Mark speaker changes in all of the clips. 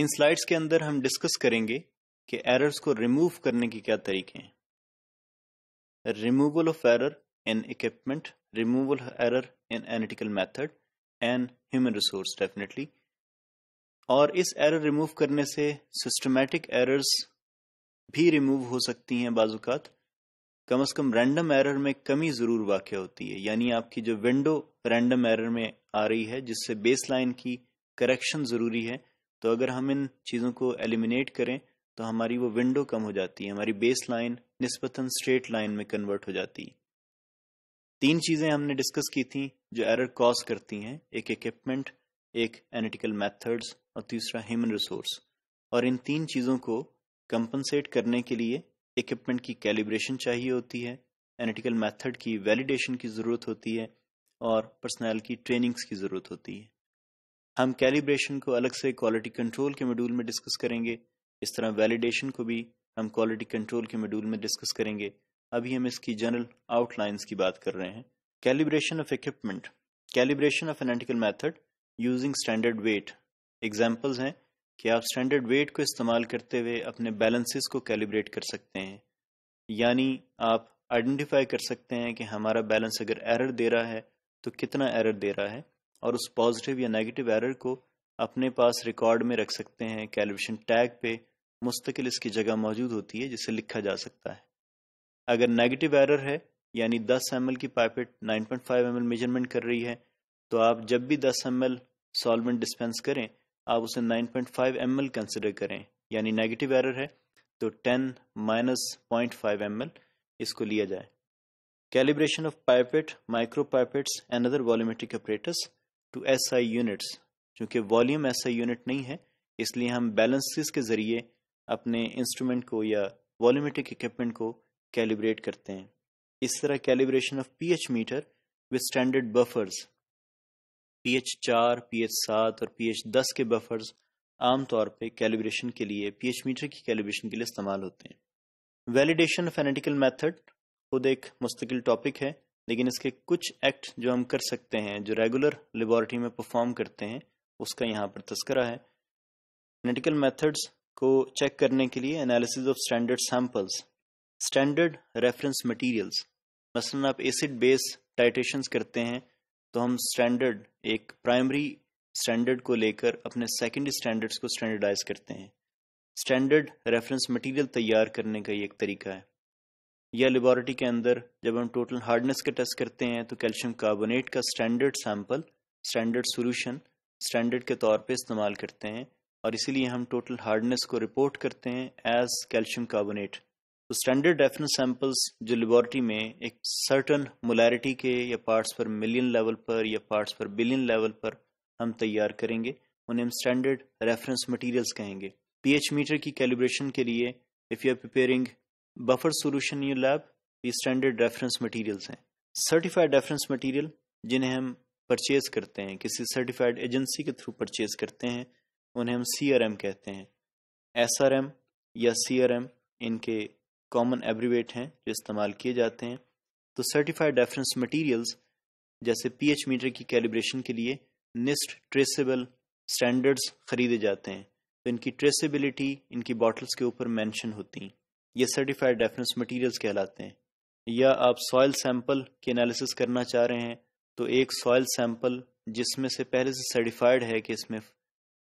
Speaker 1: ان slides کے اندر ہم discuss کریں گے کہ ایررز کو ریموو کرنے کے کیا طریقے ہیں۔ Removal of error in equipment removal error in analytical method and human resource definitely اور اس ایرر ریموو کرنے سے سسٹمیٹک ایررز بھی ریموو ہو سکتی ہیں بعض اوقات۔ کم از کم رینڈم ایرر میں کمی ضرور واقع ہوتی ہے۔ یعنی آپ کی جو ونڈو رینڈم ایرر میں آ رہی ہے، جس سے بیس لائن کی کریکشن ضروری ہے تو اگر ہم ان چیزوں کو ایلیمینیٹ کریں تو ہماری وہ ونڈو کم ہو جاتی ہے، ہماری بیس لائن نسبتاً اسٹریٹ لائن میں کنورٹ ہو جاتی ہے۔ تین چیزیں ہم نے ڈسکس کی تھیں جو ایرر کاز کرتی ہیں، ایک اکوپمنٹ ایک اینیٹیکل میتھڈز اور تیسرا ہیومن ریسورس اور ان تین چیزوں کو کمپنسیٹ کرنے کے لیے اکوپمنٹ کی کیلیبریشن چاہیے ہوتی ہے اینیٹیکل میتھڈ کی ویلیڈیشن کی ضرورت ہوتی ہے اور پرسنل کی ٹریننگز کی ضرورت ہوتی ہے۔ ہم کیلیبریشن کو الگ سے کوالٹی کنٹرول کے میڈول میں ڈسکس کریں گے، اس طرح ویلیڈیشن کو بھی ہم کوالٹی کنٹرول کے میڈول میں ڈسکس کریں گے۔ ابھی ہم اس کی جنرل آؤٹ لائنس کی بات کر رہے ہیں۔ Calibration of equipment calibration of analytical method using standard weight examples ہیں کہ آپ اسٹینڈرڈ ویٹ کو استعمال کرتے ہوئے اپنے بیلنسز کو کیلیبریٹ کر سکتے ہیں۔ یعنی آپ آئیڈینٹیفائی کر سکتے ہیں کہ ہمارا بیلنس اگر ایرر دے رہا ہے تو کتنا ایرر دے رہا ہے۔ اور اس پازیٹیو یا نیگیٹو ایرر کو اپنے پاس ریکارڈ میں رکھ سکتے ہیں کیلیبریشن ٹیگ پہ مستقل اس کی جگہ موجود ہوتی ہے جسے لکھا جا سکتا ہے۔ اگر نیگیٹو ایرر ہے یعنی دس ایم ایل کی pipette nine point five M L measurement کر رہی ہے، تو آپ جب بھی دس ایم ایل سالوینٹ ڈسپینس کریں، آپ اسے nine point five M L consider کریں۔ یعنی نیگیٹو ایرر ہے، تو ten minus point five M L اس کو لیا جائے۔ Calibration of pipette micro pipettes and other volumetric apparatus to S I units چونکہ والیوم ایس آئی یونٹ نہیں ہے، اس لیے ہم بیلنسز کے ذریعے اپنے انسٹرومنٹ کو یا والیومیٹرک اکوپمنٹ کو کیلیبریٹ کرتے ہیں۔ اس طرح calibration of P H meter with standard buffers P H چار پی ایچ سات اور پی ایچ دس کے بفرز عام طور پہ کیلیبریشن کے لیے پی ایچ میٹر کی کیلیبریشن کے لیے استعمال ہوتے ہیں۔ ویلیڈیشن آف اینیٹیکل میتھڈ خود ایک مستقل ٹاپک ہے۔ لیکن اس کے کچھ ایکٹ جو ہم کر سکتے ہیں، جو ریگولر لیبورٹری میں پرفارم کرتے ہیں، اس کا یہاں پر تذکرہ ہے۔ نیٹیکل میتھڈس کو چیک کرنے کے لیے analysis of standard samples standard reference materials مثلا آپ ایسڈ بیس ٹائٹیشنس کرتے ہیں تو ہم اسٹینڈرڈ ایک پرائمری اسٹینڈرڈ کو لے کر اپنے سیکنڈری اسٹینڈرڈس کو اسٹینڈرڈائز کرتے ہیں۔ اسٹینڈرڈ ریفرنس مٹیریل تیار کرنے کا یہ ایک طریقہ ہے۔ یا لیبارٹری کے اندر جب ہم ٹوٹل ہارڈنس کا ٹیسٹ کرتے ہیں تو کیلشیم کاربونیٹ کا standard sample standard solution standard کے طور پہ استعمال کرتے ہیں اور اسی لیے ہم ٹوٹل ہارڈنس کو رپورٹ کرتے ہیں ایز کیلشیم کاربونیٹ۔ تو اسٹینڈرڈ ریفرنس سیمپلس جو لیبارٹری میں ایک سرٹن مولیرٹی کے یا پارٹس پر ملین لیول پر یا پارٹس پر بلین لیول پر ہم تیار کریں گے، انہیں ہم اسٹینڈرڈ ریفرنس مٹیریلس کہیں گے۔ پی ایچ میٹر کی کیلیبریشن کے لیے if you are buffer solution you lab یہ اسٹینڈرڈ ریفرنس مٹیریلس ہیں۔ سرٹیفائڈ ریفرنس مٹیریل جنہیں ہم پرچیز کرتے ہیں، کسی سرٹیفائڈ ایجنسی کے تھرو پرچیز کرتے ہیں، انہیں ہم سی آر ایم کہتے ہیں۔ ایس آر ایم یا سی آر ایم ان کے کامن ایبریویٹ ہیں جو استعمال کیے جاتے ہیں۔ تو سرٹیفائڈ ریفرنس مٹیریلز جیسے پی ایچ میٹر کی کیلیبریشن کے لیے نسٹ ٹریسیبل اسٹینڈرڈس خریدے جاتے ہیں۔ تو ان کی ٹریسیبلٹی ان کی باٹلس کے اوپر مینشن ہوتی ہیں۔ یہ سرٹیفائڈ ریفرنس مٹیریلز کہلاتے ہیں، یا آپ سوائل سیمپل کی انالیسس کرنا چاہ رہے ہیں، تو ایک سوائل سیمپل جس میں سے پہلے سے سرٹیفائڈ ہے کہ اس میں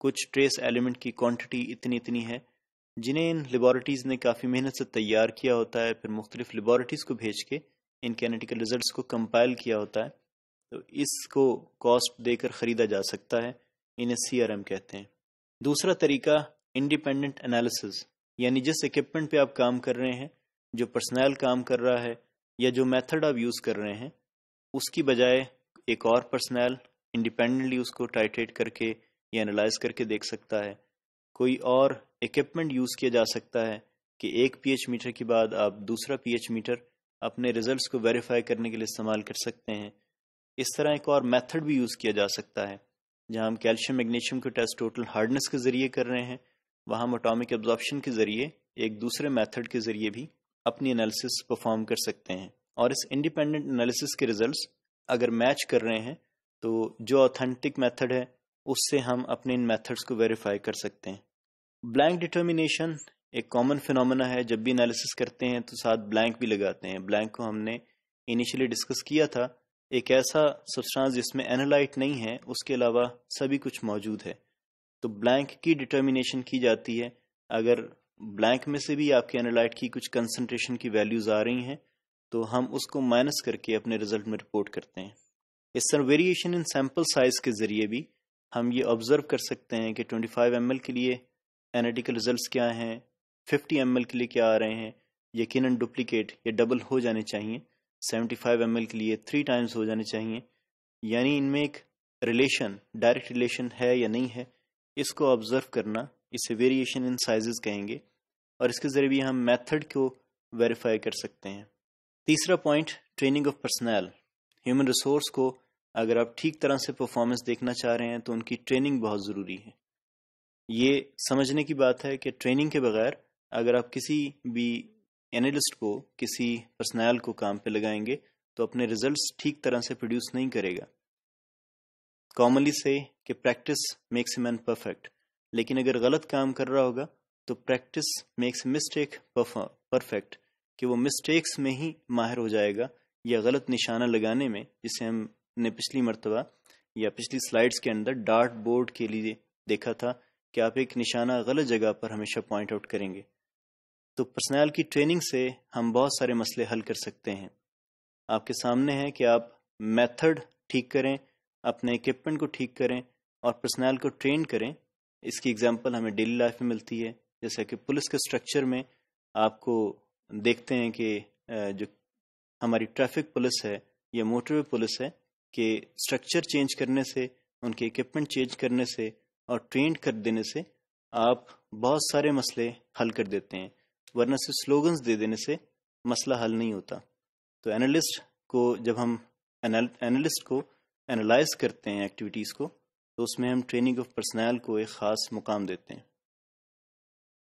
Speaker 1: کچھ ٹریس ایلیمنٹ کی کوانٹٹی اتنی اتنی ہے، جنہیں ان لیبارٹریز نے کافی محنت سے تیار کیا ہوتا ہے، پھر مختلف لیبارٹریز کو بھیج کے ان کینیٹیکل ریزلٹس کو کمپائل کیا ہوتا ہے، تو اس کو کاسٹ دے کر خریدا جا سکتا ہے، انہیں سی آر ایم کہتے ہیں۔ دوسرا طریقہ انڈیپینڈنٹ انالیسز یعنی جس اکوپمنٹ پہ آپ کام کر رہے ہیں، جو پرسنل کام کر رہا ہے یا جو میتھڈ آپ یوز کر رہے ہیں، اس کی بجائے ایک اور پرسنل انڈیپینڈنٹلی اس کو ٹائٹریٹ کر کے یا انالائز کر کے دیکھ سکتا ہے۔ کوئی اور اکوپمنٹ یوز کیا جا سکتا ہے کہ ایک پی ایچ میٹر کے بعد آپ دوسرا پی ایچ میٹر اپنے ریزلٹس کو ویریفائی کرنے کے لیے استعمال کر سکتے ہیں۔ اس طرح ایک اور میتھڈ بھی یوز کیا جا سکتا ہے، جہاں ہم کیلشیم میگنیشیم کو ٹیسٹ ٹوٹل ہارڈنس کے ذریعے کر رہے ہیں۔ وہاں اٹامک ایبزارپشن کے ذریعے ایک دوسرے میتھڈ کے ذریعے بھی اپنی انالیسس پرفارم کر سکتے ہیں۔ اور اس انڈیپینڈنٹ انالیسس کے ریزلٹس اگر میچ کر رہے ہیں تو جو اوتھینٹک میتھڈ ہے، اس سے ہم اپنے ان میتھڈس کو ویریفائی کر سکتے ہیں۔ بلینک ڈٹرمینیشن ایک کامن فنومنا ہے۔ جب بھی انالیسس کرتے ہیں تو ساتھ بلینک بھی لگاتے ہیں۔ بلینک کو ہم نے انیشلی ڈسکس کیا تھا۔ ایک ایسا سبسٹانس جس میں اینالائٹ نہیں ہے، اس کے علاوہ سبھی کچھ موجود ہے۔ تو بلینک کی ڈٹرمینیشن کی جاتی ہے۔ اگر بلینک میں سے بھی آپ کے اینالائٹ کی کچھ کنسنٹریشن کی ویلیوز آ رہی ہیں، تو ہم اس کو مائنس کر کے اپنے رزلٹ میں رپورٹ کرتے ہیں۔ اس طرح ویریشن ان سیمپل سائز کے ذریعے بھی ہم یہ آبزرو کر سکتے ہیں کہ 25 ایم ایل کے لیے اینالٹیکل ریزلٹس کیا ہیں 50 ایم ایل کے لیے کیا آ رہے ہیں۔ یقیناً ڈپلیکیٹ یا ڈبل ہو جانے چاہیے۔ 75 فائیو ایم ایل کے لیے تھری ٹائمز ہو جانے چاہیے۔ یعنی ان میں ایک ریلیشن ڈائریکٹ ریلیشن ہے یا نہیں ہے اس کو آبزرو کرنا، اسے ویریشن ان سائزز کہیں گے، اور اس کے ذریعے بھی ہم میتھڈ کو ویریفائی کر سکتے ہیں۔ تیسرا point training of personnel human resource کو اگر آپ ٹھیک طرح سے پرفارمنس دیکھنا چاہ رہے ہیں تو ان کی ٹریننگ بہت ضروری ہے۔ یہ سمجھنے کی بات ہے کہ ٹریننگ کے بغیر اگر آپ کسی بھی اینالسٹ کو، کسی پرسنل کو کام پہ لگائیں گے تو اپنے ریزلٹس ٹھیک طرح سے پروڈیوس نہیں کرے گا۔ کامنلی سے کہ practice makes a man perfect لیکن اگر غلط کام کر رہا ہوگا تو practice makes a mistake perfect کہ وہ مسٹیکس میں ہی ماہر ہو جائے گا یا غلط نشانہ لگانے میں، جسے ہم نے پچھلی مرتبہ یا پچھلی سلائڈز کے اندر ڈارٹ بورڈ کے لیے دیکھا تھا کہ آپ ایک نشانہ غلط جگہ پر ہمیشہ پوائنٹ آؤٹ کریں گے۔ تو پرسنل کی ٹریننگ سے ہم بہت سارے مسئلے حل کر سکتے ہیں۔ آپ کے سامنے ہے کہ آپ میتھڈ ٹھیک کریں اپنے اکوپمنٹ کو ٹھیک کریں اور پرسنل کو ٹرین کریں۔ اس کی اگزامپل ہمیں ڈیلی لائف میں ملتی ہے۔ جیسا کہ پولیس کے اسٹرکچر میں آپ کو دیکھتے ہیں کہ جو ہماری ٹریفک پولیس ہے یا موٹر وے پولیس ہے کہ اسٹرکچر چینج کرنے سے، ان کے اکوپمنٹ چینج کرنے سے اور ٹرینڈ کر دینے سے آپ بہت سارے مسئلے حل کر دیتے ہیں۔ ورنہ سے سلوگنز دے دینے سے مسئلہ حل نہیں ہوتا۔ تو انالسٹ کو، جب ہم انالسٹ کو انالائز کرتے ہیں ایکٹیویٹیز کو، تو اس میں ہم ٹریننگ آف پرسنل کو ایک خاص مقام دیتے ہیں۔